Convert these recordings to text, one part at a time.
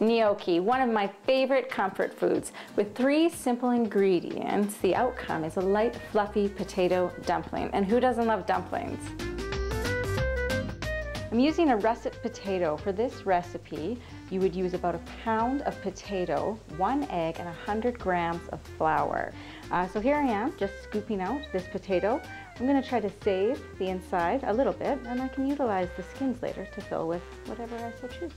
Gnocchi, one of my favorite comfort foods. With three simple ingredients, the outcome is a light, fluffy potato dumpling. And who doesn't love dumplings? I'm using a russet potato. For this recipe, you would use about a pound of potato, one egg, and 100 grams of flour. Uh, so here I am, just scooping out this potato. I'm gonna try to save the inside a little bit, and I can utilize the skins later to fill with whatever I so choose.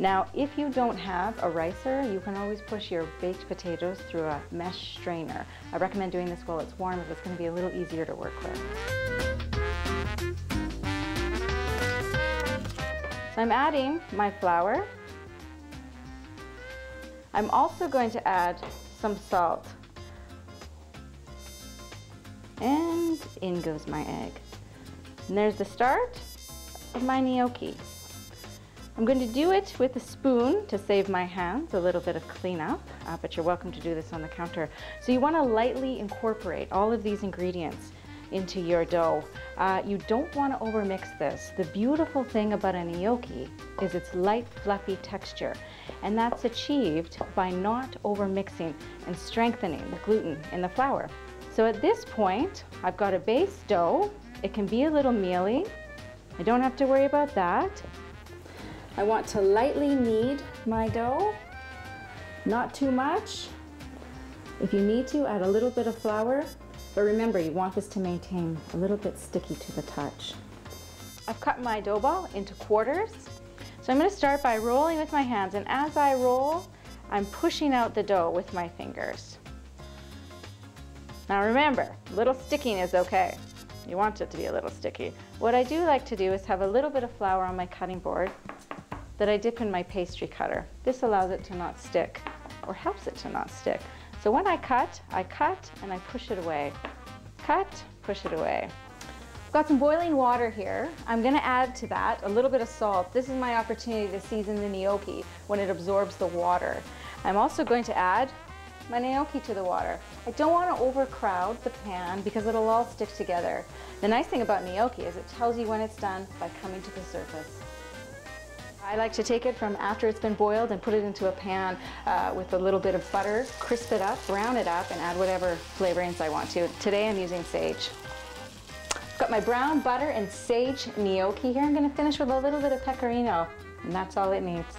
Now, if you don't have a ricer, you can always push your baked potatoes through a mesh strainer. I recommend doing this while it's warm if it's going to be a little easier to work with. So I'm adding my flour. I'm also going to add some salt. And in goes my egg. And there's the start of my gnocchi. I'm going to do it with a spoon to save my hands, a little bit of cleanup, uh, but you're welcome to do this on the counter. So you want to lightly incorporate all of these ingredients into your dough. Uh, you don't want to overmix this. The beautiful thing about a gnocchi is its light, fluffy texture, and that's achieved by not overmixing and strengthening the gluten in the flour. So at this point, I've got a base dough. It can be a little mealy. I don't have to worry about that. I want to lightly knead my dough, not too much. If you need to, add a little bit of flour, but remember, you want this to maintain a little bit sticky to the touch. I've cut my dough ball into quarters. So I'm gonna start by rolling with my hands, and as I roll, I'm pushing out the dough with my fingers. Now remember, a little sticking is okay. You want it to be a little sticky. What I do like to do is have a little bit of flour on my cutting board that I dip in my pastry cutter. This allows it to not stick or helps it to not stick. So when I cut, I cut and I push it away. Cut, push it away. I've got some boiling water here. I'm gonna add to that a little bit of salt. This is my opportunity to season the gnocchi when it absorbs the water. I'm also going to add my gnocchi to the water. I don't want to overcrowd the pan because it'll all stick together. The nice thing about gnocchi is it tells you when it's done by coming to the surface. I like to take it from after it's been boiled and put it into a pan uh, with a little bit of butter, crisp it up, brown it up, and add whatever flavorings I want to. Today I'm using sage. Got my brown butter and sage gnocchi here. I'm gonna finish with a little bit of pecorino, and that's all it needs.